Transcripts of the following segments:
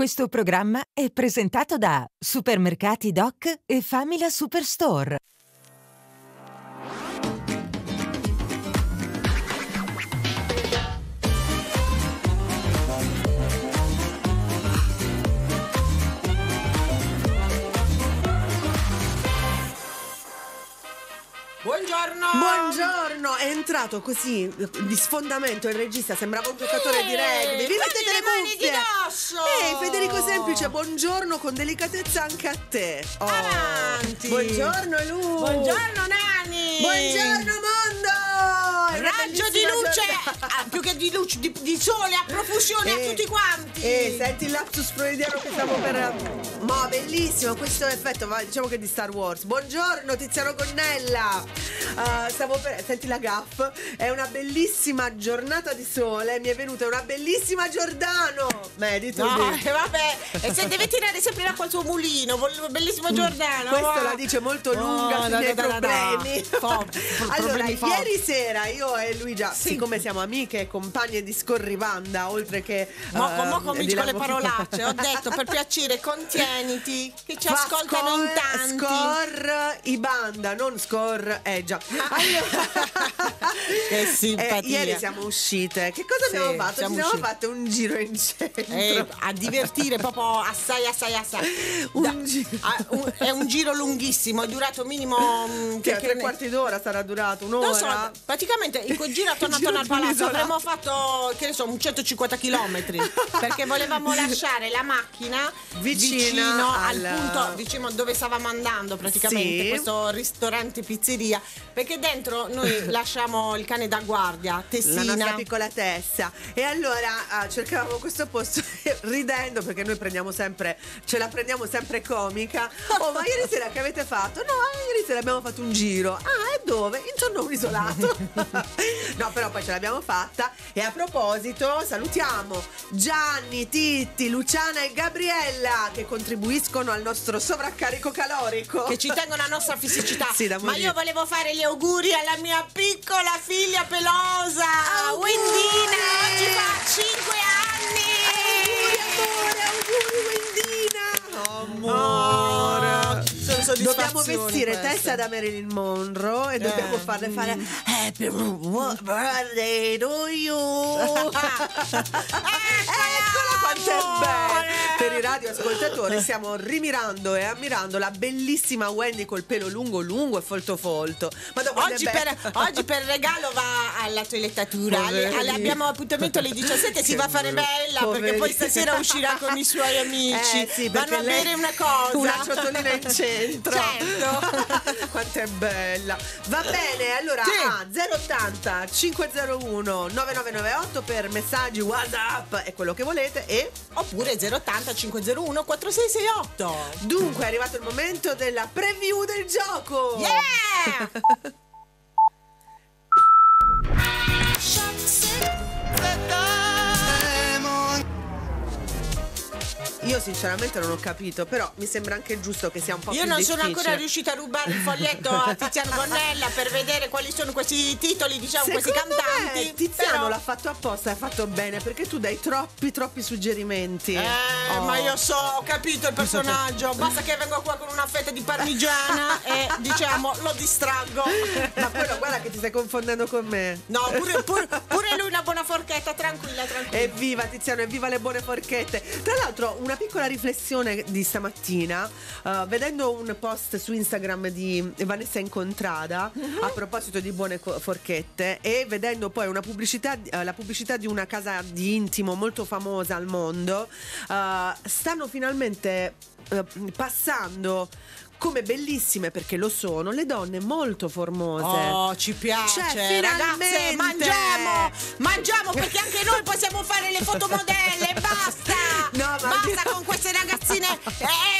Questo programma è presentato da Supermercati Doc e Famila Superstore. Buongiorno! Buongiorno, è entrato così di sfondamento il regista, sembrava un giocatore di rugby. Vi mettete le le mani di cuffie? Ehi, Federico Semplice, buongiorno con delicatezza anche a te. Oh. Avanti! Buongiorno Lu. Buongiorno Nani! Buongiorno mondo! È Raggio di luce! Ah, più che di luce, di, di sole a profusione a Eh, tutti quanti! Eh, senti il lapsus freudiano che stavo per. Ma bellissimo questo effetto, ma diciamo che è di Star Wars. Buongiorno Tiziano Gonnella. Ah, stavo per. Senti la gaff. È una bellissima giornata di sole. Mi è venuta una bellissima Giordano. Medito. No, eh, vabbè, e se deve tirare sempre l'acqua al suo mulino, bellissimo Giordano! Questo va. la dice molto lunga Oh, sui da, miei da. problemi. Fo- pro- allora, problemi ieri sera io e Luigia, Sì. siccome siamo amiche e compagne di scorribanda, oltre che. Mo, eh, mo di cominci con le parolacce. Ho detto per piacere, contieniti, che ci Fa ascoltano in score- tanti. Score i banda, non score, eh già. Che simpatia. Eh, ieri siamo uscite. Che cosa Sì, abbiamo fatto? Ci siamo fatte un giro in centro. Eh, a divertire proprio assai assai assai Un Da- giro. ah, un- è un giro lunghissimo è durato minimo mm, Che a che- tre che- quarti d'ora sarà durato un'ora. so, praticamente il quel giro attorno attorno al palazzo. avremmo fatto che ne so un 150 km perché volevamo lasciare la macchina Vicina vicino al- al punto vicino dove stavamo andando praticamente Sì. questo ristorante pizzeria. Perché dentro noi lasciamo il cane da guardia la Tessina nostra piccola testa e allora ah, cercavamo questo posto ridendo perché noi prendiamo sempre ce la prendiamo sempre comica. Oh ma ieri sera che avete fatto? No ieri sera abbiamo fatto un giro. Ah e dove? Intorno a un isolato no però poi ce l'abbiamo fatta e a proposito salutiamo Gianni Titti Luciana e Gabriella che contribuiscono al nostro sovraccarico calorico che ci tengono alla nostra fisicità. Sì, da Ma io volevo fare gli auguri alla mia piccola figlia pelosa, Auguri! Wendina, oggi fa 5 anni. Amore, amore, sono Dobbiamo vestire queste. testa da Marilyn Monroe e dobbiamo Eh. farle fare Happy birthday to you. Eccola quanto è bella! Per i radioascoltatori stiamo rimirando e ammirando la bellissima Wendy col pelo lungo lungo e folto folto. Ma dopo Oggi per, oggi per regalo va alla toilettatura. Alle- abbiamo appuntamento alle 17. Si va a fare bella perché poi stasera uscirà con i suoi amici. Eh, sì, Vanno a bere una cosa. Una ciotolina in centro. Certo. Quanto è bella. Va bene, allora Sì. ah, 080 501 9998 per messaggi WhatsApp e quello che volete e Oppure 080 501 4668. dunque è arrivato il momento della preview del gioco. Yeah! Io sinceramente non ho capito, però mi sembra anche giusto che sia un po' Io più non sono difficile. ancora riuscita a rubare il foglietto a Tiziano Gonnella per vedere quali sono questi titoli, diciamo, questi Secondo cantanti. me Tiziano Però- l'ha fatto apposta, ha fatto bene perché tu dai troppi troppi suggerimenti. Eh, Oh. ma io so, ho capito il personaggio. Basta che vengo qua con una fetta di parmigiana e diciamo lo distraggo. Ma quello guarda che ti stai confondendo con me. No, pure, pure- pure lui una buona forchetta, tranquilla, tranquilla. Evviva Tiziano, evviva le buone forchette. Tra l'altro, una piccola riflessione di stamattina, eh, vedendo un post su Instagram di Vanessa Incontrada a proposito di buone co- forchette e vedendo poi una pubblicità, eh, la pubblicità di una casa di intimo molto famosa al mondo, eh, stanno finalmente passando come bellissime perché lo sono le donne molto formose. Oh, ci piace. Cioè, Ragazze, mangiamo! Mangiamo perché anche noi possiamo fare le fotomodelle, basta! No, Basta con queste ragazzine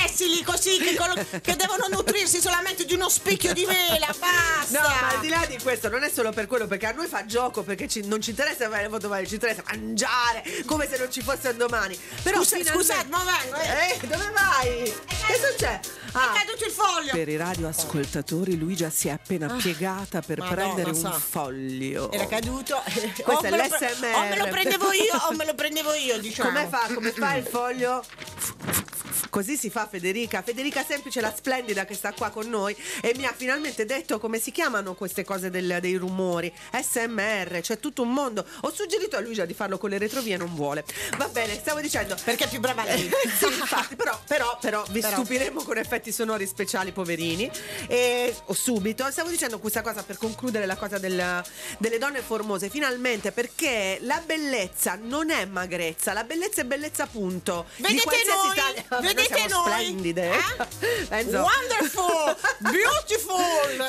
esili così che, che devono nutrirsi solamente di uno spicchio di vela, basta! No, ma al di là di questo non è solo per quello, perché a noi fa gioco, perché ci- non ci interessa fare le fotomodelle, ci interessa mangiare, come se non ci fosse un domani. Però Scusa- finalmente- scusate, ma vengo, eh. Eh, dove vai? Che succede? Ah, È caduto il foglio! per i radioascoltatori Luigia si è appena piegata per Madonna, prendere un foglio. Era caduto. Questo è l'SMR. O me lo prendevo io o me lo prendevo io, diciamo. Come fa? Come fa il foglio? Così si fa Federica. Federica Semplice, la splendida che sta qua con noi e mi ha finalmente detto come si chiamano queste cose del- dei rumori. SMR, c'è tutto un mondo. Ho suggerito a Luisa di farlo con le retrovie, non vuole. Va bene, stavo dicendo. Perché è più brava lei. sì, infatti, però, però, però vi Però. stupiremo con effetti sonori speciali, poverini. E o subito, stavo dicendo questa cosa per concludere la cosa del- delle donne formose, finalmente, perché la bellezza non è magrezza, la bellezza è bellezza punto. Vedete noi? noi Vedete noi? splendide. Eh? Enzo. Wonderful! Beautiful!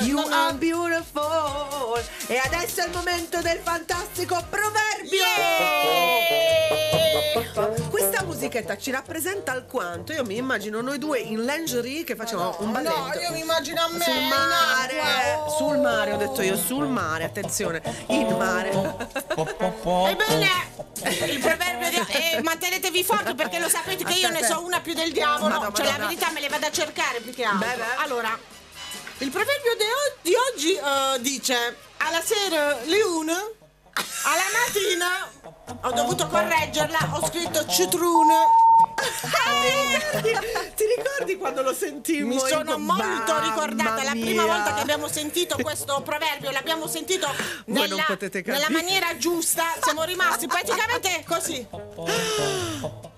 You no. are beautiful. E adesso è il momento del fantastico proverbio. Yeah! Questa musichetta ci rappresenta alquanto. Io mi immagino noi due in lingerie che facciamo un balletto. No, io mi immagino a me Sul mare. Oh. sul mare, ho detto io, sul mare, attenzione, in mare. Ebbene, il proverbio di... eh, mantenetevi forti perché lo sapete che io ne so una più del diavolo. Madonna, cioè la Madonna. verità me le vado a cercare più che altro. Beh, beh. Allora, il proverbio di oggi eh, dice alla sera leone, alla mattina ho dovuto correggerla, ho scritto citrune. Ti ricordi quando lo sentimmo? Mi sono molto ricordata la prima volta che abbiamo sentito questo proverbio, l'abbiamo sentito nella, nella maniera giusta, siamo rimasti praticamente così.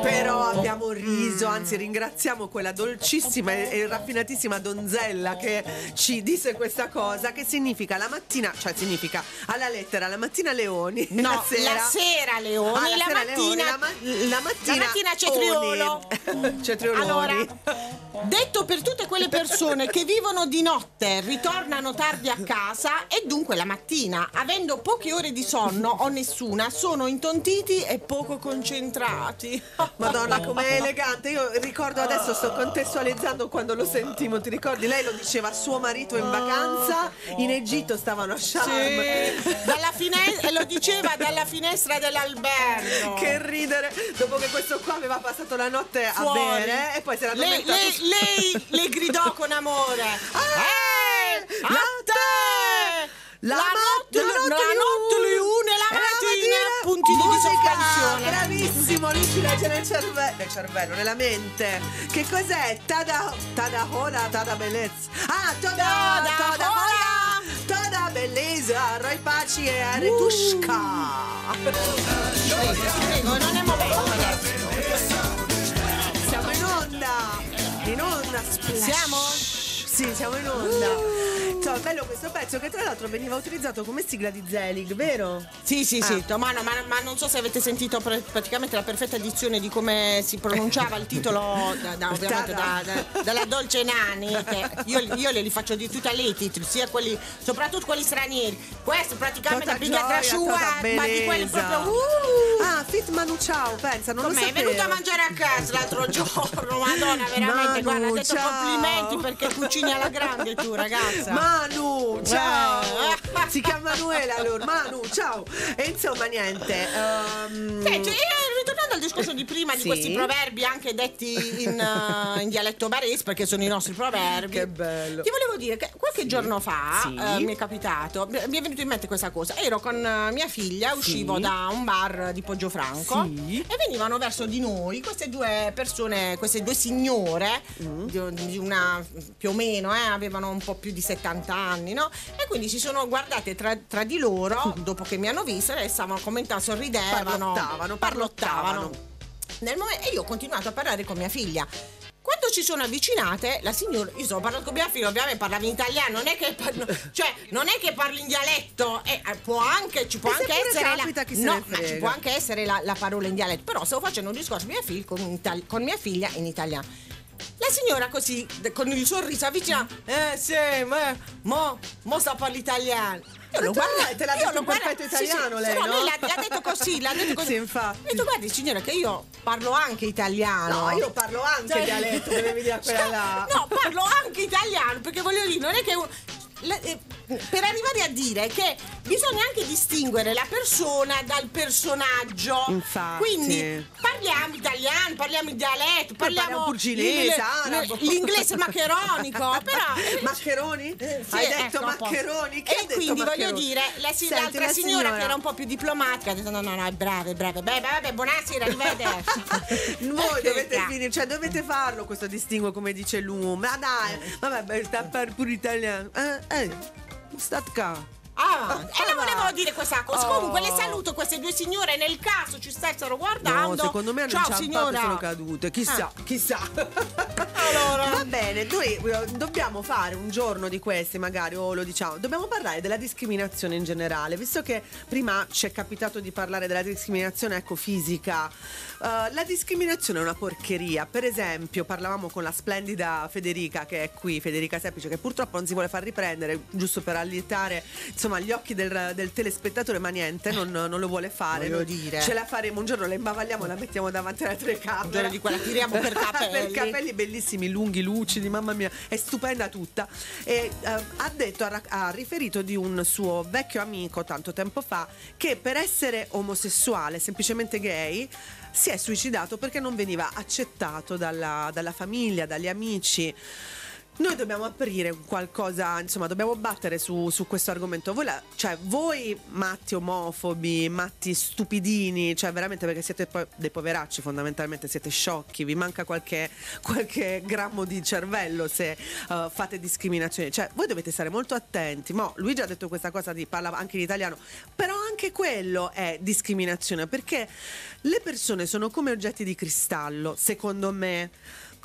Però abbiamo riso, anzi ringraziamo quella dolcissima e raffinatissima donzella che ci disse questa cosa, che significa la mattina, cioè significa alla lettera la mattina leoni, No, la sera, la sera Leoni, Ah, la, sera mattina, Leoni, la, ma- la mattina la mattina cetriolo. Oni. cetrioloni. Allora, detto per tutte quelle persone che vivono di notte, ritornano tardi a casa e dunque la mattina, avendo poche ore di sonno o nessuna, sono intontiti e poco concentrati. Madonna, com'è elegante. Io ricordo adesso, sto contestualizzando quando lo sentimmo. Ti ricordi? Lei lo diceva a suo marito in vacanza. In Egitto stavano a Sharm. Sì, dalla finestra, e lo diceva dalla finestra dell'albergo. Che ridere, dopo che questo qua aveva passato la notte a Fuori. bere e poi si era lei, addormentato. lei, lei le gridò con amore. Ah, Eh, la- a te! La, La notte, notte- la notte, la notte sospensione. Bravissimo, lui ci legge nel cervello, nel cervello, nella mente. Che cos'è? Tada, tada hola, tada bellezza. Ah, tada, Tada tada hola. tada bellezza, rai paci e aretusca. Prego, non è momento. Siamo in onda, in onda. splash. Siamo? Sì, siamo in onda. Insomma, bello questo pezzo che tra l'altro veniva utilizzato come sigla di Zelig, vero? Sì, sì, sì, Ah. ma, no, ma, ma non so se avete sentito pre- praticamente la perfetta edizione di come si pronunciava il titolo da, da- ovviamente da- da- dalla Dolce Nani, io, io li faccio di tutti i titoli, sia quelli, soprattutto quelli stranieri. Questo praticamente Tota è Trashua, tota ma di quelli proprio... Uh, Ah, Fit Manu Ciao, pensa, non Com'è? lo È sapevo. venuto a mangiare a casa l'altro giorno, madonna, veramente, Manu, guarda, ha detto ciao. complimenti perché cucini alla grande tu, ragazza. Manu, ciao! Eh. Si chiama Manuela allora, Manu, ciao! E insomma, niente. ehm, Senti, e ritornando al discorso di prima, di Sì. questi proverbi anche detti in, eh, in dialetto barese, perché sono i nostri proverbi. Che bello. Ti volevo dire che qualche giorno fa Sì. eh, mi è capitato, mi è venuto in mente questa cosa. Ero con eh, mia figlia, uscivo da un bar di Poggiofranco Sì. e venivano verso di noi queste due persone, queste due signore, Mm. di, di una più o meno, eh, avevano un po' più di 70 anni, no? E quindi si sono guardate tra, tra di loro, dopo che mi hanno vista, e stavano commentando, sorridevano, Parlottavano, parlottavano. Nel momen- e io ho continuato a parlare con mia figlia. Quando ci sono avvicinate, la signora, io sto parlando con mia figlia, ovviamente parlava in italiano, non è che, parlo- cioè, non è che parli in dialetto, eh, eh, può anche, ci può E anche essere la, no, ma ci può anche essere la, la parola in dialetto, però stavo facendo un discorso mia, figlia, con, con mia figlia in italiano. La signora così, con il sorriso avvicina, eh sì, ma, mo, mo sta parli italiano. Io lo guardo, te l'ha detto in perfetto sì, sì, italiano sì, lei, no, no? lei l'ha, l'ha detto così, l'ha detto così. Sì, infatti. Ho detto, guardi signora, che io parlo anche italiano. No, io parlo anche Cioè- dialetto, dovevi dire quella là. No, parlo anche italiano, perché voglio dire, non è che... la- eh, per arrivare a dire che bisogna anche distinguere la persona dal personaggio. Infatti. Quindi parliamo italiano, parliamo in dialetto, parliamo parliamo l'ing- arabo. l'inglese maccheronico, però Maccheroni? eh, sì, Hai detto ecco, maccheroni? Che e quindi voglio maccheroni? dire, la, si- Senti, l'altra la signora, che era un po' più diplomatica ha detto no no no è brava, è brava. Beh, vabbè, buonasera, arrivederci. Voi dovete Grazie. finire, cioè dovete farlo questo distinguo come dice lui. Ma dai, vabbè, sta per pure italiano. Eh, eh, stat qua. Ah, e la volevo dire questa cosa. Oh. Comunque le saluto queste due signore nel caso ci stessero guardando. No, secondo me hanno Ciao signora. sono cadute. Chissà, Ah. chissà. Allora. Va bene, noi eh, dobbiamo fare un giorno di questi, magari, o lo diciamo. Dobbiamo parlare della discriminazione in generale, visto che prima ci è capitato di parlare della discriminazione ecco, fisica. eh, la discriminazione è una porcheria. Per esempio, parlavamo con la splendida Federica che è qui, Federica Semplice, che purtroppo non si vuole far riprendere, giusto per allietare insomma gli occhi del, del telespettatore, ma niente, non, non lo vuole fare. Voglio dire. Ce la faremo un giorno, la imbavagliamo, la mettiamo davanti alla telecamera. Un giorno di quella tiriamo per capelli. per capelli bellissimi, lunghi, lucidi, mamma mia, è stupenda tutta. E eh, ha detto, ha, ha riferito di un suo vecchio amico tanto tempo fa che per essere omosessuale, semplicemente gay, si è suicidato perché non veniva accettato dalla, dalla famiglia, dagli amici. Noi dobbiamo aprire qualcosa, insomma, dobbiamo battere su, su questo argomento. Voi, la- cioè, voi matti omofobi, matti stupidini, cioè veramente perché siete po- dei poveracci, fondamentalmente siete sciocchi, vi manca qualche, qualche grammo di cervello se eh, fate discriminazione. Cioè, voi dovete stare molto attenti. Mo, Luigi ha detto questa cosa di parla anche in italiano, però anche quello è discriminazione perché le persone sono come oggetti di cristallo, secondo me.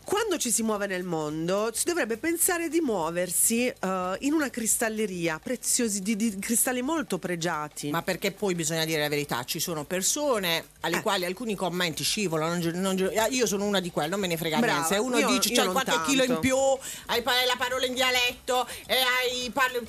Quando ci si muove nel mondo si dovrebbe pensare di muoversi eh, in una cristalleria, preziosi, di, di cristalli molto pregiati. Ma perché poi bisogna dire la verità, ci sono persone alle Eh. quali alcuni commenti scivolano. non non eh, io sono una di quelle, non me ne frega Brava, niente. Se uno io- dice c'hai non qualche tanto. chilo in più, hai la parola in dialetto e hai parli.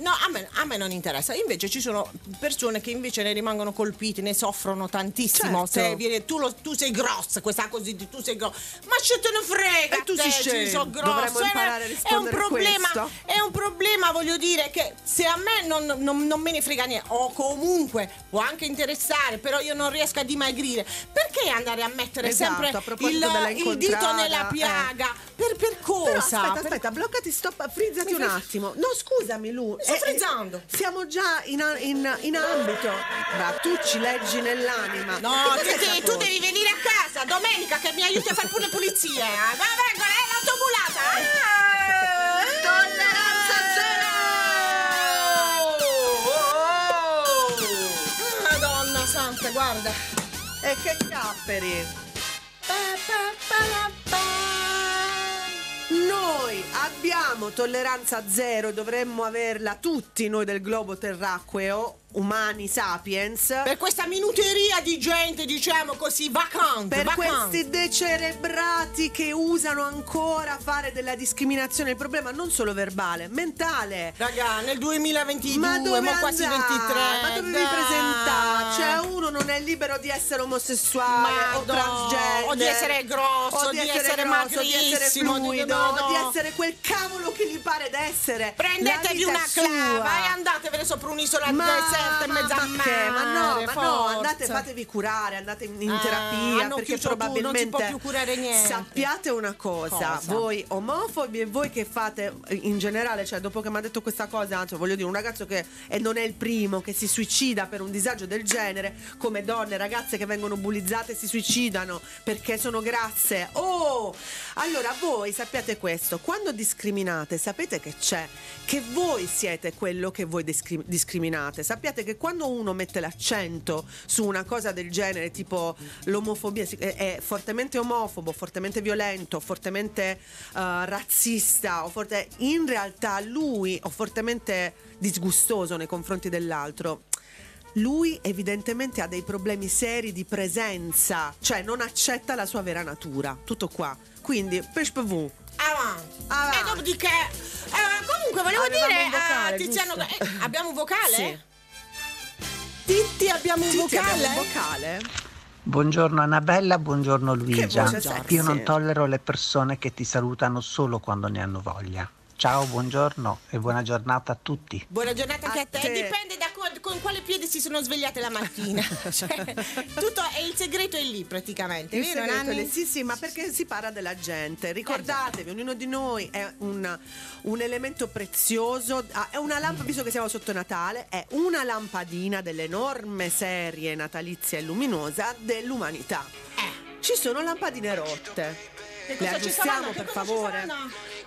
No, a me, a me non interessa. Invece ci sono persone che invece ne rimangono colpiti, ne soffrono tantissimo. Certo. Se viene, tu, lo- tu sei grossa, questa così, di tu sei grossa. Ma ce te ne frega! E tu te, sei scemo. sono grossa. A È un problema, è un problema, voglio dire, che se a me non, non- non me ne frega niente, o comunque può anche interessare, però io non riesco a dimagrire, perché andare a mettere Esatto, sempre a il, il dito nella eh. piaga? Per, per cosa? Però aspetta, Per- aspetta, bloccati, stop, frizzati un attimo. No, scusami, Lu. Sto frizzando. siamo già in, in- in ambito. Ma tu ci leggi nell'anima. No, sta tu devi venire a casa domenica che mi aiuti a fare pure pulizie. Eh. Va, vengo, è l'autobulata. Eh. Madonna santa, guarda. E che capperi. Pa, pa, pa, la, pa. Noi abbiamo tolleranza zero, dovremmo averla tutti noi del globo terracqueo, umani sapiens. Per questa minuteria di gente, diciamo così, vacante. Per vacante. questi decerebrati che usano ancora fare della discriminazione, il problema non solo verbale, mentale. Raga, nel 2022, Ma dove mo quasi andare? 23. Ma dove vi dai. presentare? Cioè, uno non è libero di essere omosessuale o Madonna, transgender o di essere grosso, o di essere di essere magrissimo, di- fluido, no, no. di essere quel cavolo che gli pare d'essere. Prendetevi una è sua. clava e andatevene sopra un'isola Ma, deserta in ma, mezzo a ma che? Ma no, mare, ma no, andate, fatevi curare, andate in, in Ah, terapia hanno perché chiuso tu, non si probabilmente può più curare niente. sappiate una cosa, Cosa? voi omofobi e voi che fate in generale, cioè dopo che mi ha detto questa cosa, cioè, voglio dire, un ragazzo che e non è il primo che si suicida per un disagio del genere, come donne, ragazze che vengono bullizzate e si suicidano perché sono grasse. Oh! Allora voi sappiate questo, quando discriminate sapete che c'è che voi siete quello che voi discri- discriminate. Sappiate che quando uno mette l'accento su una cosa del genere, tipo l'omofobia, è, fortemente omofobo, fortemente violento, fortemente eh, razzista, o forte- in realtà lui o fortemente disgustoso nei confronti dell'altro. Lui evidentemente ha dei problemi seri di presenza, cioè non accetta la sua vera natura. Tutto qua. Quindi, per vous. Avanti. Avanti. E dopodiché. eh, comunque volevo Avevamo dire vocale, a Tiziano. eh, abbiamo un vocale? Sì. Titti abbiamo un Titti, vocale? abbiamo un vocale? Buongiorno Annabella, buongiorno Luigia. Io non tollero le persone che ti salutano solo quando ne hanno voglia. Ciao, buongiorno e buona giornata a tutti. Buona giornata anche a te. te. Dipende da co- con quale piede si sono svegliate la mattina. Cioè, tutto è il segreto è lì praticamente, Il vero segreto lì. Sì, sì, ma perché si parla della gente. Ricordatevi, ognuno di noi è un, un elemento prezioso, ah, è una lampada, visto che siamo sotto Natale, è una lampadina dell'enorme serie natalizia e luminosa dell'umanità. Eh. ci sono lampadine rotte. Le aggiustiamo per favore.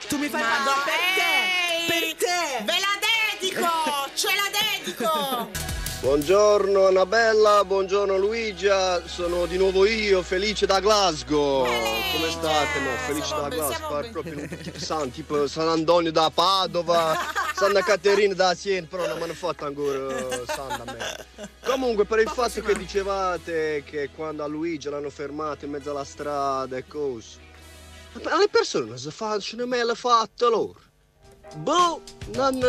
Tu mi fai Madò, ma per te, per te. Ve la dedico! Ce la dedico! Buongiorno Annabella, buongiorno Luigia, sono di nuovo io, felice da Glasgow. Felice! Come state? Mo? Felice Siamo da Glasgow, siamo proprio un San, tipo San Antonio da Padova, Santa Caterina da Siena, però non mi hanno fatto ancora eh, San da me. Comunque per il fatto che dicevate che quando a Luigi l'hanno fermato in mezzo alla strada e cose, ma alle persone non si facciano mai le fatte loro. Boh, non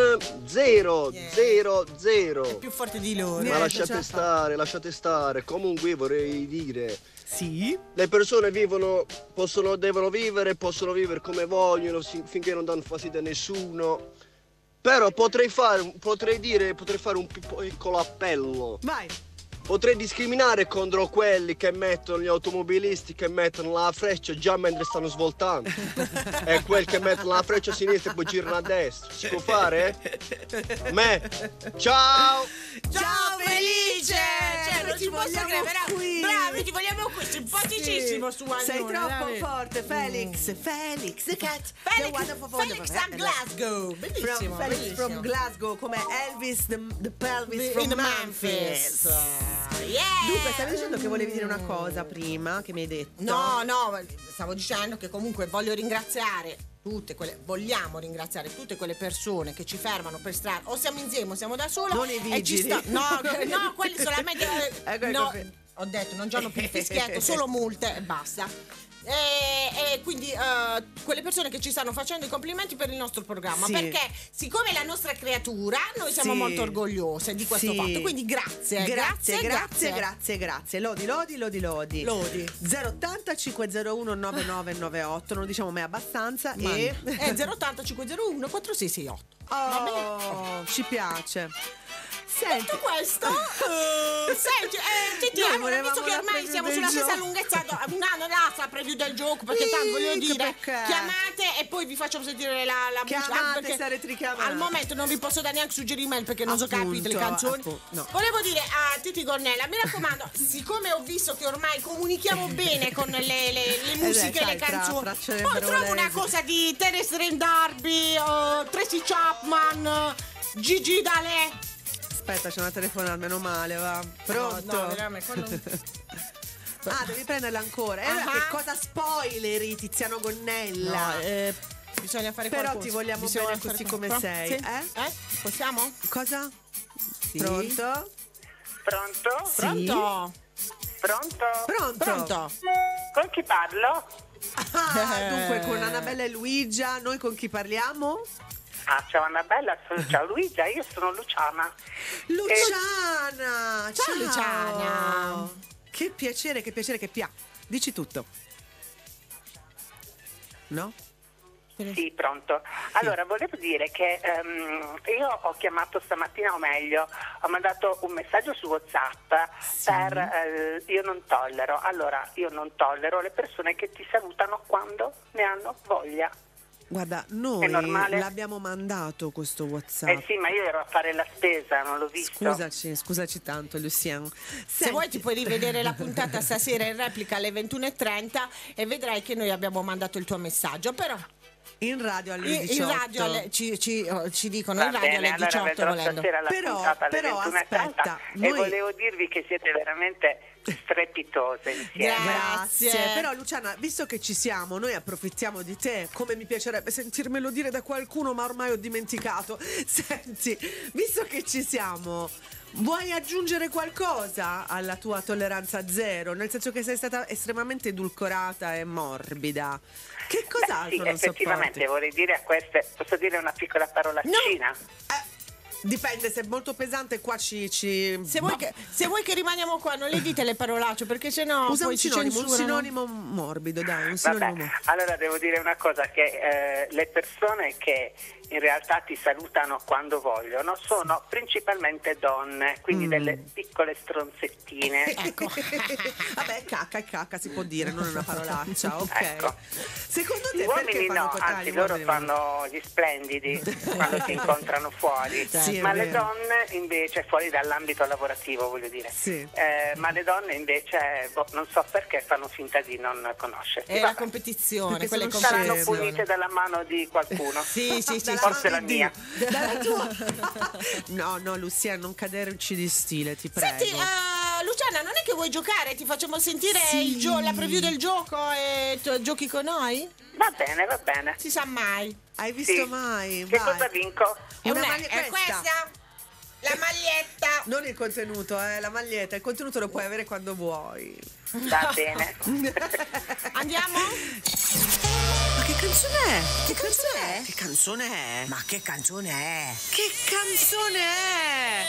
zero, Yeah. zero, zero. Più forte di loro. Ma Niente, lasciate ce la fa. stare, lasciate stare. Comunque vorrei dire, Sì. le persone vivono, possono, devono vivere, possono vivere come vogliono sin- finché non danno fastidio a nessuno. Però potrei fare, potrei dire, potrei fare un piccolo appello. Vai. Potrei discriminare contro quelli che mettono, gli automobilisti che mettono la freccia già mentre stanno svoltando. e quelli che mettono la freccia a sinistra e poi girano a destra. Si può fare? Me. Ciao! Ciao Felice! Non ci ti posso vogliamo credere. qui. Bravi, ti vogliamo qui, simpaticissimo Sì. su Agnone, Sei troppo dai. forte, Felix. Felix, the cat. the Felix, wonderful, Felix wonderful- a Glasgow. From, Bellissimo, Felix bellissimo. from Glasgow, come Elvis the, the pelvis In from Memphis. Memphis. Yeah. Dunque, stavi dicendo che volevi dire una cosa prima che mi hai detto. No, no, stavo dicendo che comunque voglio ringraziare tutte quelle, vogliamo ringraziare tutte quelle persone che ci fermano per strada, o siamo insieme o siamo da solo. Non i e ci vigili. sta- no, no, quelli solamente. Ecco, ecco, no, ecco. ho detto, non giorno più il fischietto, solo multe e basta. E, e quindi eh, quelle persone che ci stanno facendo i complimenti per il nostro programma Sì. perché siccome è la nostra creatura noi siamo Sì. molto orgogliose di questo Sì. fatto quindi grazie Grazie, grazie, grazie, grazie. Lodi, lodi, lodi, lodi. Lodi. 080 501 9998, non diciamo mai abbastanza. E. è 080 501 4668 Va bene? Oh, ci piace. Senti, Detto questo, eh, senti, eh, allora, volevamo visto che ormai siamo sulla stessa lunghezza, do- una non ha la preview del gioco, perché tanto voglio Sì, dire, chiamate e poi vi faccio sentire la, la musica. Chiamate, sarete richiamate. Al momento non vi posso dare neanche suggerimenti perché non so Appunto, capite le canzoni. appunto, no. Volevo dire a Titi Cornella, mi raccomando, siccome ho visto che ormai comunichiamo bene con le, le- le musiche e sai, le canzoni, poi trovo una cosa di Terence Rain Darby, eh, Tracy Chapman, Gigi D'Alè. Aspetta, c'è una telefonata, meno male, va. Pronto? No, no, veramente, quello- Ah, devi prenderla ancora. E allora Ah. che cosa spoileri Tiziano Gonnella? No, eh, bisogna fare Però qualcosa. ti vogliamo Bisogna bene così qualcosa. come sei, Sì? eh? Eh? Possiamo? Cosa? Sì. Pronto? Pronto? Sì. Pronto? Pronto? Pronto? Pronto? Con chi parlo? Ah, dunque con Annabella e Luigia, noi con chi parliamo? Ah, ciao Annabella, sono ciao Luigia, io sono Luciana. Luciana! Ciao, Luciana. Che piacere, che piacere, che pia. Dici tutto. No? Sì, pronto. Allora, volevo dire che ehm, io ho chiamato stamattina, o meglio, ho mandato un messaggio su WhatsApp per eh, io non tollero. Allora, io non tollero le persone che ti salutano quando ne hanno voglia. Guarda, noi l'abbiamo mandato questo WhatsApp. Eh sì, ma io ero a fare la spesa, non l'ho visto. Scusaci, scusaci tanto, Luciano. Se vuoi ti puoi rivedere la puntata stasera in replica alle 21.30 e vedrai che noi abbiamo mandato il tuo messaggio. Però in radio alle in, 18. in radio alle- ci, ci- oh, ci dicono Va in radio bene, alle allora 18 vedrò volendo. Però- alle però 21.30 aspetta, e noi- volevo dirvi che siete veramente strepitose insieme. Grazie. Grazie. Però Luciana, visto che ci siamo, noi approfittiamo di te, come mi piacerebbe sentirmelo dire da qualcuno, ma ormai ho dimenticato. Senti, visto che ci siamo, vuoi aggiungere qualcosa alla tua tolleranza zero? Nel senso che sei stata estremamente edulcorata e morbida. Che Beh, cos'altro sì, non effettivamente sopporti? vorrei dire a queste, posso dire una piccola parolacina? Eh, dipende, se è molto pesante qua ci... ci... Se vuoi, che, se vuoi che rimaniamo qua, non le dite le parolacce perché sennò Usa poi un ci sinonimo, un sinonimo morbido, dai, un sinonimo Vabbè, morbido. allora devo dire una cosa, che eh, le persone che in realtà ti salutano quando vogliono sono principalmente donne, quindi Mm. delle piccole stronzettine. Ecco. Vabbè, cacca e cacca si può dire, non è una parolaccia, ok. Ecco. Secondo te Gli uomini no, anzi loro uomini no. fanno gli splendidi quando si incontrano fuori, Sì, ma le donne invece fuori dall'ambito lavorativo voglio dire, Sì. Eh, ma le donne invece boh, non so perché fanno finta di non conoscersi. È la Vabbè. competizione, Perché quella è sono Saranno punite dalla mano di qualcuno. Sì, sì, sì, Sì. Forse la mia. Dio. Dalla tua. no, no, Lucia, non caderci di stile, ti prego. Senti, eh, Luciana, non è che vuoi giocare? Ti facciamo sentire Sì. il gio- la preview del gioco e tu giochi con noi? Va bene, va bene. Si sa mai. Hai visto Sì. mai? Che Vai. cosa vinco? È, Una una- maglia- è questa. questa? La maglietta. Non il contenuto, eh, la maglietta. Il contenuto lo puoi avere quando vuoi. Va bene. Andiamo? Canzone è? Che canzone è? Che canzone è? Ma che canzone è? Che canzone è?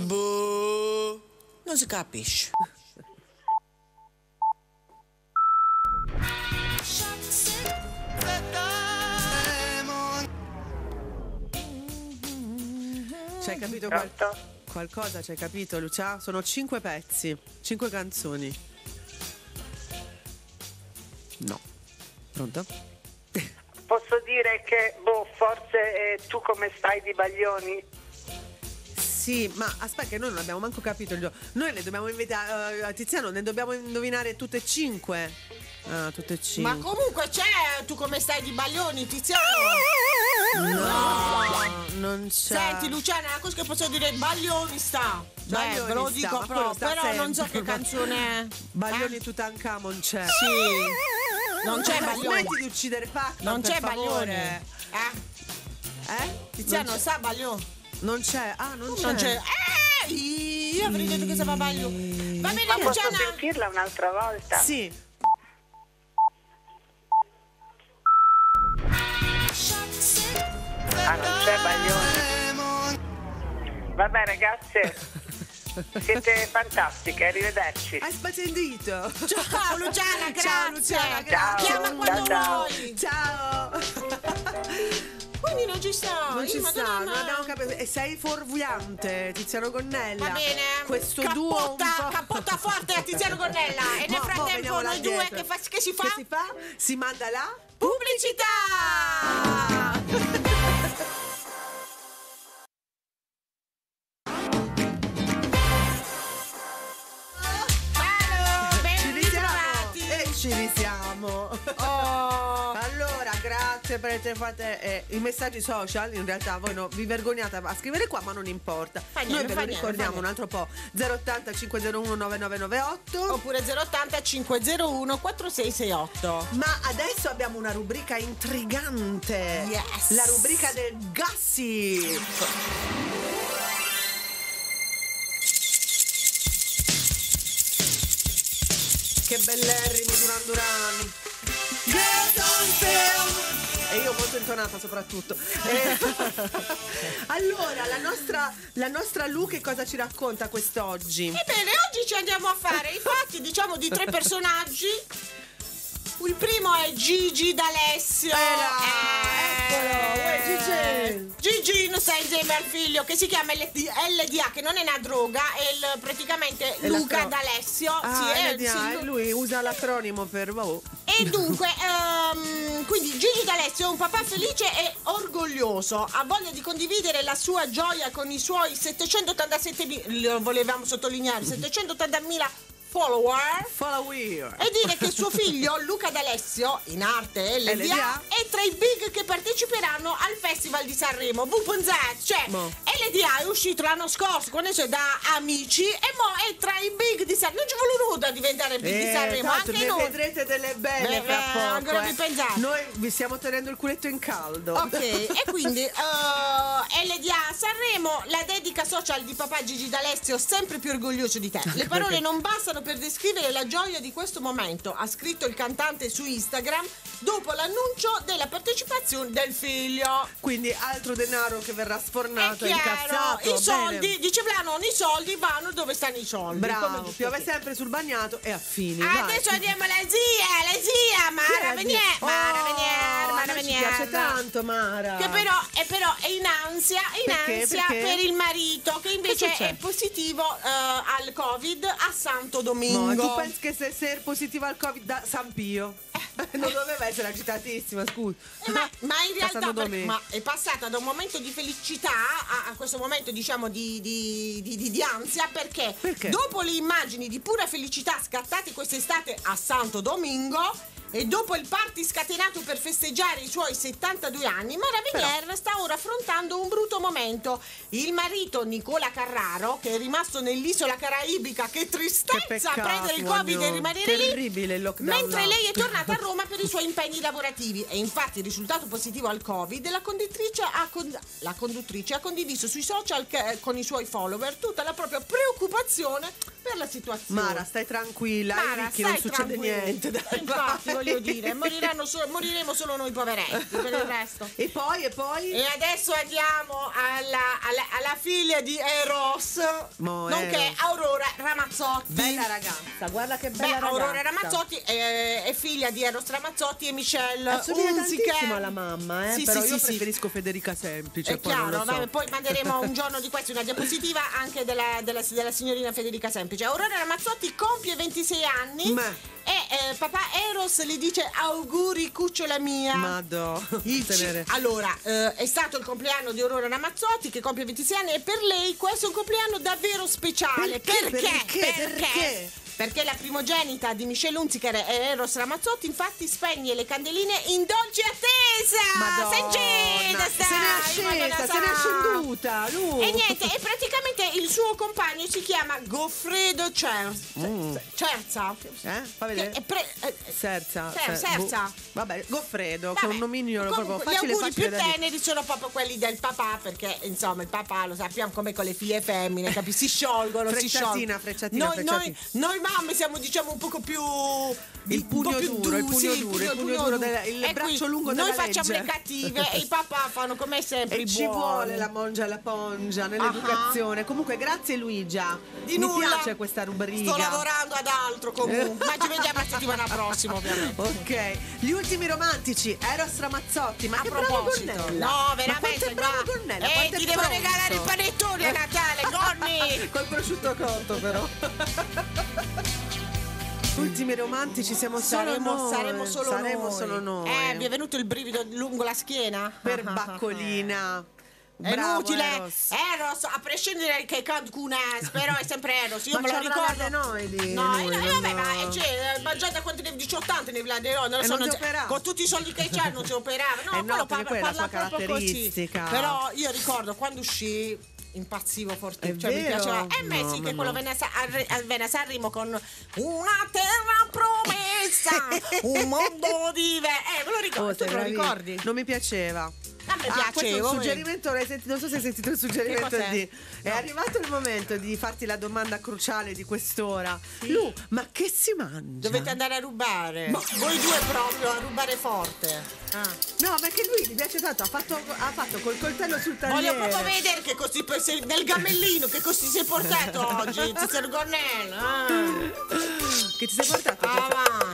Boh. Non si capisce. Ci hai capito qual- qualcosa? Ci hai capito, Lucia? Sono cinque pezzi, cinque canzoni. No. Pronto? Posso dire che, boh, forse eh, tu come stai di Baglioni? Sì, ma aspetta, che noi non abbiamo manco capito il gioco. Noi ne dobbiamo invitare. a Tiziano, ne dobbiamo indovinare tutte e cinque. Ah, tutte e cinque. Ma comunque c'è, tu come stai di Baglioni, Tiziano? No, non c'è. Senti Luciana, una cosa che posso dire, Baglioni sta. Baglioni Beh, ve lo sta, dico quello proprio, sta però non so sempre. che canzone è. Baglioni Eh? Tutankhamon c'è. Sì. Non c'è Ma Baglioni. Smetti di uccidere Pac-Man, Non c'è favore. Baglioni. Eh? Eh? Tiziano non sa Baglioni. Non c'è. Ah, non c'è. Non c'è. Eh, io avrei detto che stava Baglioni. Va bene Ma posso Luciana? sentirla un'altra volta? Sì. Ah, non c'è Baglioni. Vabbè ragazze, siete fantastiche, arrivederci. Hai spatendito. Ciao Luciana, grazie. Ciao Luciana, grazie. Chiama quando Ciao, ciao. vuoi. Ciao. Quindi non ci sta. Non ci sta, non abbiamo capito. E sei fuorviante, Tiziano Gonnella. Va bene. Questo cappotta, duo un po'... cappotta forte a Tiziano Gonnella. E nel Mo- mo frattempo là noi due che, fa- che si fa? Che si fa? Si manda là? Pubblicità! Aver fatto eh, i messaggi social. In realtà voi no, vi vergognate a scrivere qua, ma non importa. Niente, Noi ve lo niente, ricordiamo un altro po'. 080 501 9998. Oppure 080 501 4668. Ma adesso abbiamo una rubrica intrigante. Yes. La rubrica del gossip. Che bellerrimi Duran Duran. Get on film. E io molto intonata soprattutto. Eh, allora, la nostra, la nostra Lu che cosa ci racconta quest'oggi? Ebbene, oggi ci andiamo a fare i fatti, diciamo, di tre personaggi. Il primo è Gigi D'Alessio. eccolo, uè, Gigi. Gigi non sta insieme al figlio che si chiama LD LDA, che non è una droga, è il- praticamente È Luca l'acro- D'Alessio. Ah, sì, è- LDA, sì, e lui usa l'acronimo per... oh. e dunque, ehm, quindi Gigi D'Alessio è un papà felice e orgoglioso, ha voglia di condividere la sua gioia con i suoi 787 mila, lo volevamo sottolineare, 780 follower. Follow here. E dire che suo figlio Luca D'Alessio, in arte LDA, LDA? è tra i big che parteciperanno al Festival di Sanremo. V.Z, cioè Mo. LDA è uscito l'anno scorso con esso da amici e mo è tra i big di Sanremo. Non ci vuole nulla diventare big di Eh, Sanremo, tanto anche noi. vedrete delle belle Beh, fra poco. ancora eh. pensate? Noi vi stiamo tenendo il culetto in caldo. Ok, e quindi eh, LDA Sanremo, la dedica social di papà Gigi D'Alessio, sempre più orgoglioso di te. Le parole non bastano per descrivere la gioia di questo momento, ha scritto il cantante su Instagram dopo l'annuncio della partecipazione del figlio. Quindi altro denaro che verrà sfornato e incassato. i bene. soldi, dice Blanon, i soldi vanno dove stanno i soldi. Bravo, piove sempre sul bagnato e affini. vai. Adesso andiamo alla zia, la zia, Mara Venier? Mara Oh, Venier, Mara Venier. piace piace tanto, Mara. Che però è, però è in ansia, è in Perché? ansia Perché? per il marito che invece è positivo eh, al Covid a Santo Domingo. No, tu pensi che se sei positivo al Covid da San Pio? non doveva essere agitatissima, scusa. Eh, ma, ma in realtà per- ma è passata da un momento di felicità a, a questo momento diciamo di, di- di- di- di ansia perché, Perché? dopo le immagini di pura felicità scattate quest'estate a Santo Domingo e dopo il party scatenato per festeggiare i suoi 72 anni, Mara Venier sta ora affrontando un brutto momento. Il marito Nicola Carraro, che è rimasto nell'isola caraibica, che Che tristezza peccato, prendere il Covid e rimanere lì, Terribile il lockdown mentre lei è tornata a Roma per i suoi impegni lavorativi e infatti il risultato positivo al Covid la conduttrice ha, con- la conduttrice ha condiviso sui social che- con i suoi follower tutta la propria preoccupazione per la situazione. Mara, stai tranquilla, Mara, ricchi non succede tranquilla. niente. dai, Infatti. Voglio dire, moriranno solo- moriremo solo noi poveretti per il resto. E poi, e poi? E adesso andiamo alla, alla- alla figlia di Eros, Mo, nonché Eros. Aurora Ramazzotti. Bella ragazza, guarda che Beh, bella ragazza. Aurora Ramazzotti è, è figlia di Eros Ramazzotti e Michelle Hunziker. tantissimo alla mamma, eh? Sì, però sì, io sì, preferisco Federica semplice. È chiaro, so. vabbè, poi manderemo un giorno di questi una diapositiva anche della, della- della signorina Federica Semplice. Aurora Ramazzotti compie 26 anni Ma- e eh, papà Eros le dice auguri cucciola mia. Madò, tenere. allora, eh, è stato il compleanno di Aurora Ramazzotti che compie 26 anni e per lei questo è un compleanno davvero speciale. Perché? Perché? Perché? Perché? Perché la primogenita di Michelle Hunziker e Eros Ramazzotti infatti spegne le candeline in dolce attesa. Madonna, Sentite, se ne è scesa, se ne è scenduta, lui. E niente, e praticamente il suo compagno si chiama Goffredo Cer- Cerza. Eh? Fa Che vedere. è pre- eh, Serza. Ser- Ser- Serza. boh. Vabbè, Goffredo, Vabbè, che è un nomignolo proprio comunque, facile Gli auguri facile più dire. teneri sono proprio quelli del papà, perché insomma il papà lo sappiamo come con le figlie femmine, capi? Si sciolgono, si Frecciatina, sciolgono. frecciatina, noi, frecciatina. noi, noi mamme siamo diciamo un poco più Il pugno più duro, il pugno sì, duro, il pugno duro della- il braccio qui lungo Noi facciamo legge. le cattive e i papà fanno come sempre E ci vuole la mongia e la pongia nell'educazione. Comunque, grazie Luigia. Di Mi nulla. piace questa rubrica. Sto lavorando ad altro comunque. Ma ci vediamo la settimana prossima, ovviamente. Ok, gli ultimi romantici, Eros Ramazzotti, ma A che proposito, Gonnella! no, Ma veramente è bravo. Gonnella! Eh, ti devo regalare i panettoni a Natale, Gonni! Col prosciutto cotto però. Ultimi romantici siamo solo Saremo, noi. saremo solo Saremo noi. solo noi. Eh, vi è venuto il brivido lungo la schiena? per Baccolina. È Bravo, inutile, Eros. Eros, a prescindere che qualcuno è, però è sempre Eros. Io Ma me lo ricordo. l'adenoidi, No, lui, eh, non- vabbè, ma cioè, ma già da quanto ne 18 anni ne l'adenoidi, non E so, non operava. con tutti i soldi che c'ha non si operava. No, Eh no, quello parla, parla proprio così. Però io ricordo quando uscì impazzivo forte, È cioè mi piaceva. E me No, ma che quello no. venne a, Sa- a- a- venne a Sanremo con una terra promessa, un mondo di ve- Eh, me lo ricordo, Oh, tu te lo ricordi? Non mi piaceva. A me Ah, piace, questo è un suggerimento, sentito- non so se hai sentito il suggerimento di. È arrivato il momento di farti la domanda cruciale di quest'ora. Lu, ma che si mangia? Dovete andare a rubare. Voi due proprio a rubare forte. Ah. No, perché lui gli piace tanto, ha fatto, ha fatto col coltello sul tagliere. Voglio proprio vedere che costi sei nel gamellino, che costi sei portato oggi, Cicero Gornello. Ah. Che ti sei portato? Ah,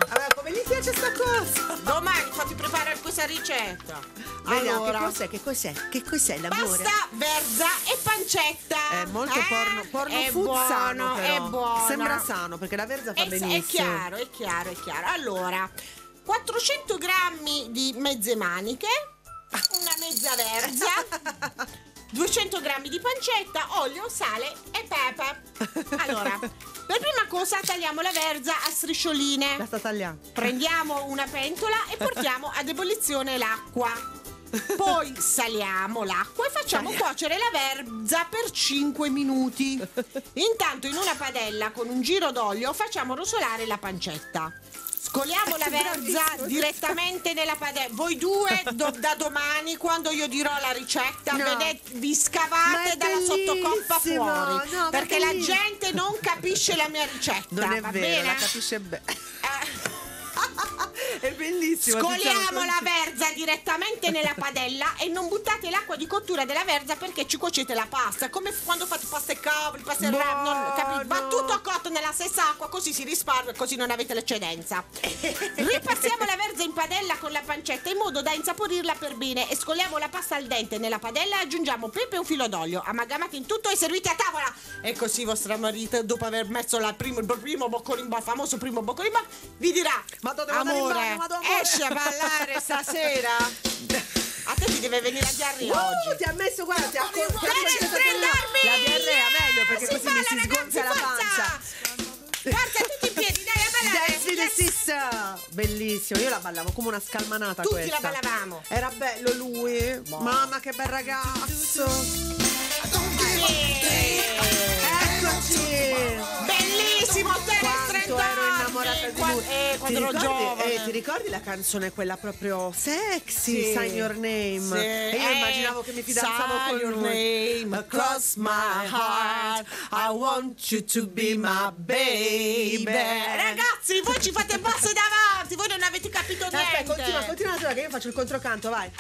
piace sta cosa? Domani fatti preparare questa ricetta. Allora, che cos'è, che cos'è? Che cos'è l'amore? pasta, verza e pancetta. È molto Eh? porno, porno è buono, sano però. è buono. Sembra sano perché la verza fa È, benissimo. è chiaro, è chiaro, è chiaro. Allora, 400 grammi di mezze maniche, una mezza verza, 200 grammi di pancetta, olio, sale e pepe. Allora, per prima cosa tagliamo la verza a striscioline. La sta tagliando. Prendiamo una pentola e portiamo ad ebollizione l'acqua. Poi saliamo l'acqua e facciamo cuocere la verza per 5 minuti. Intanto in una padella con un giro d'olio facciamo rosolare la pancetta. Scoliamo la verza direttamente nella padella. Voi due do- da domani, quando io dirò la ricetta, No. vedete, vi Ma scavate è dalla sottocoppa bellissimo, fuori. no, ma è perché la bellissimo. gente non capisce la mia ricetta. Non è va vero, bene? la capisce bene. Eh. È bellissimo. bellissimo. Scoliamo la verza direttamente nella padella e non buttate l'acqua di cottura della verza perché ci cuocete la pasta. Come quando fate pasta e cavoli, pasta e rap, non, capito? Va tutto cotto nella stessa acqua, così si risparmia e così non avete l'eccedenza. Ripassiamo la verza in padella con la pancetta in modo da insaporirla per bene e scoliamo la pasta al dente nella padella e aggiungiamo pepe e un filo d'olio. Amalgamate in tutto e servite a tavola. E così vostra marito, dopo aver messo primo, il primo boccone in bocca, famoso primo bocca, vi dirà: Ma in Amore, vado, amore." esci a ballare stasera. A te ti deve venire la diarrea Uh, oggi. ti ha messo, guarda, ti ha a strengarmi! La diarrea meglio perché Si così mi si balla, sgonfia la pancia. forza! Tutti in piedi, dai a ballare! Dance with the sister Bellissimo, io la ballavo come una scalmanata Tutti questa. la ballavamo. Era bello lui Mamma che bel ragazzo Eccoci innamorata di Qua- lui eh, quando ti ero ricordi, giovane. eh, ti ricordi la canzone quella proprio sexy Sì. Sign Your Name Sì. E io Eh, immaginavo che mi fidanzavo sign con your lui name Across my heart I want you to be my baby Ragazzi, voi ci fate passe davanti, voi non avete capito niente. Aspetta, continua, continua che io faccio il controcanto, vai.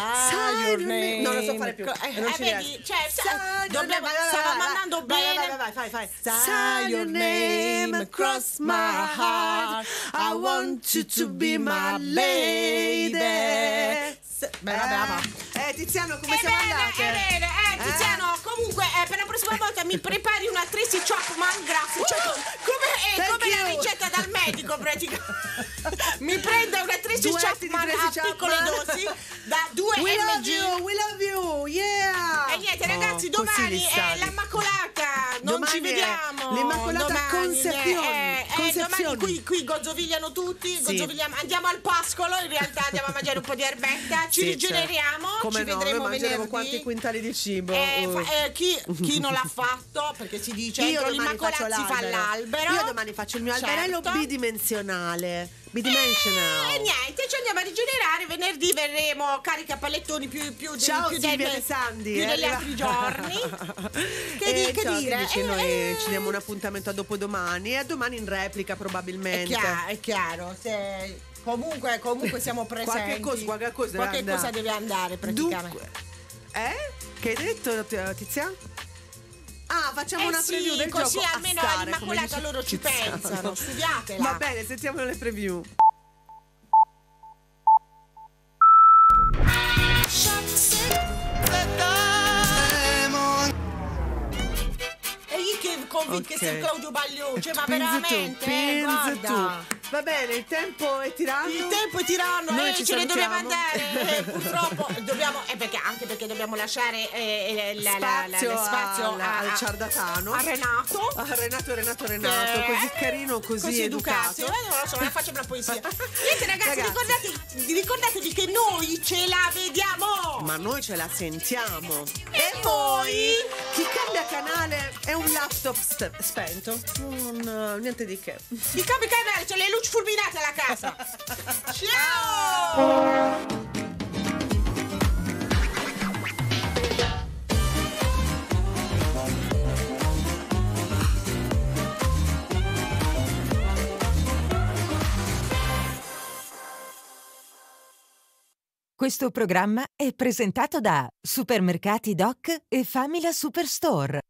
Sign your name. Non lo so fare più. Eh, e non ci vedi, riesco. cioè, Sign your dobbiamo- name, vai, vai, stavamo vai, andando vai, bene. Vai, vai, vai, vai, fai. Sign your name across my heart. I want you to be my lady. Beh, vabbè, va. Eh, Tiziano, come È siamo bene, andate? è bene, eh, Tiziano, comunque eh, per la prossima volta mi prepari una Tracy Chapman, grazie. Cioè, come, eh, come la ricetta dal medico, praticamente. mi prenda una Tracy di Chapman Tracy a piccole dosi da 2 We love mg. you, we love you, yeah! E niente ragazzi, Oh, domani è stavi. l'Immacolata, non Domani ci vediamo. l'Immacolata Domani, Concezione. eh, eh, Concezione. domani qui, qui gozzovigliano tutti, Sì. gozzovigliamo- andiamo al pascolo, in realtà andiamo a mangiare un po' di erbetta, ci rigeneriamo. Come ci no, vedremo venerdì. quanti quintali di cibo. Eh, Uh. fa- eh, chi, chi non l'ha fatto, perché si dice Io entro domani faccio l'Immacolata si fa l'albero. Io domani faccio il mio alberello Certo. bidimensionale. Bidimensional. E niente, ci andiamo a rigenerare. Venerdì verremo carica pallettoni più, più, Ciao più Silvia dei- Alessandri più è degli altri giorni. che, Eh, di- che ciao, dire? dici? Eh, noi eh, ci diamo un appuntamento a dopodomani e a domani in replica È probabilmente. chiaro, è chiaro. se- comunque, comunque siamo presenti. Qualche cosa, qualche cosa deve Qualche andare. cosa deve andare praticamente. Dunque, eh? Che hai detto Ti- Tiziano? Ah, facciamo Eh una sì, preview del così gioco. a almeno all'Immacolata loro ci Tiziano. pensano, studiatela. Va bene, sentiamo le preview. E io che convinto che sei Claudio Bagliucci, ma Pensa tu, veramente, pensa guarda. tu. Va bene, il tempo è tiranno. Il tempo è tiranno, Noi eh, ci ce ne dobbiamo andare. eh, purtroppo dobbiamo, eh, perché, anche perché dobbiamo lasciare eh, la- la- la- Spazio spazio al- a- al a- ciardatano. a Renato. Ah, Renato, Renato, Renato, Eh, così carino, così, educato. Eh, non lo so, la faccio una poesia. Niente ragazzi, Ragazzi. Ricordatevi, ricordatevi che noi ce la vediamo. Ma noi ce la sentiamo. E voi? Chi cambia canale è un laptop st- spento. Non, niente di che. Il cambio canale, c'è le luci fulminate alla casa. Ciao! Questo programma è presentato da Supermercati Doc e Famila Superstore.